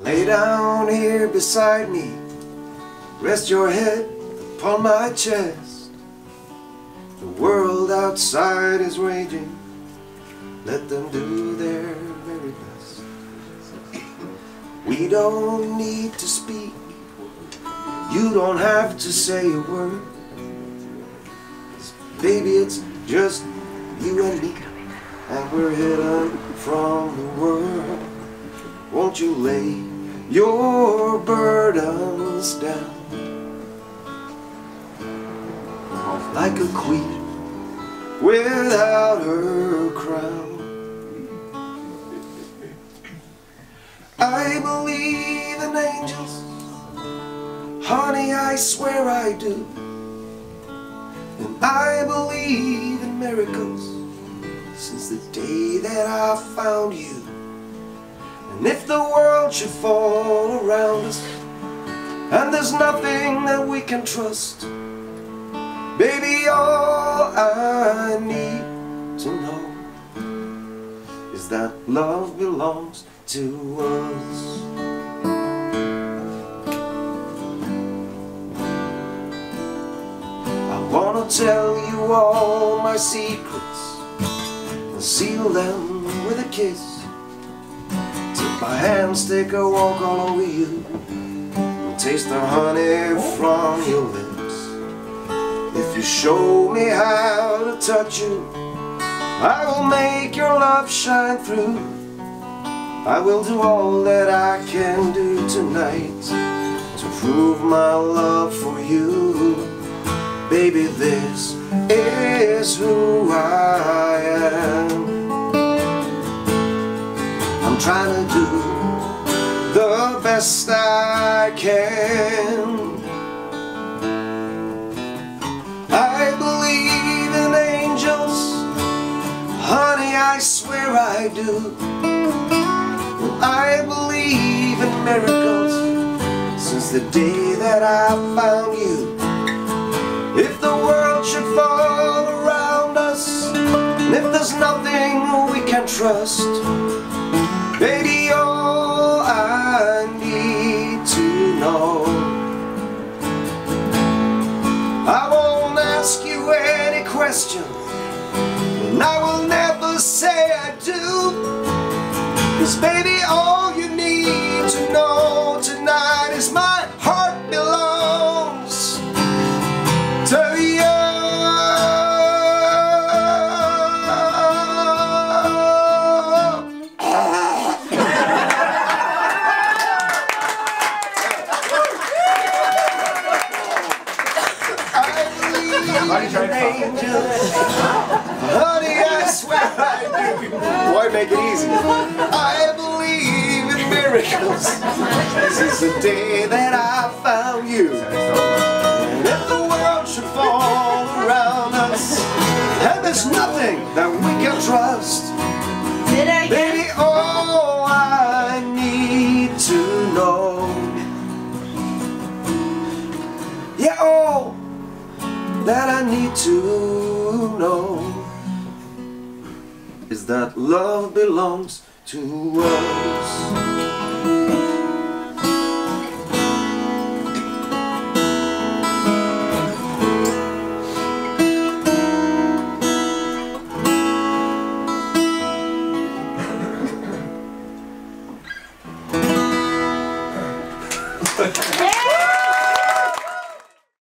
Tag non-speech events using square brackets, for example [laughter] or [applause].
Lay down here beside me. Rest your head upon my chest. The world outside is raging. Let them do their very best. We don't need to speak. You don't have to say a word. Baby, it's just you and me. And we're hidden from the world Won't you lay your burdens down? Like a queen without her crown. I believe in angels. Honey, I swear I do. And I believe in miracles Since the day that I found you and if the world should fall around us And there's nothing that we can trust Baby, all I need to know Is that love belongs to us. I wanna tell you all my secrets And seal them with a kiss my hands take a walk all over you and taste the honey from your lips. If you show me how to touch you, I will make your love shine through. I will do all that I can do tonight to prove my love for you. Baby, this is who I am I. Believe in angels, honey, I swear I do. I believe in miracles since the day that I found you. If the world should fall around us, and if there's nothing we can trust, Baby, Cause baby, all you need to know tonight Is my heart belongs to you I swear I do. Why make it easy? I believe in miracles. This is the day that I found you. And if the world should fall around us, and there's nothing that we can trust, baby, all I need to know, yeah, all that I need to know is that love belongs to us. Yeah! [laughs]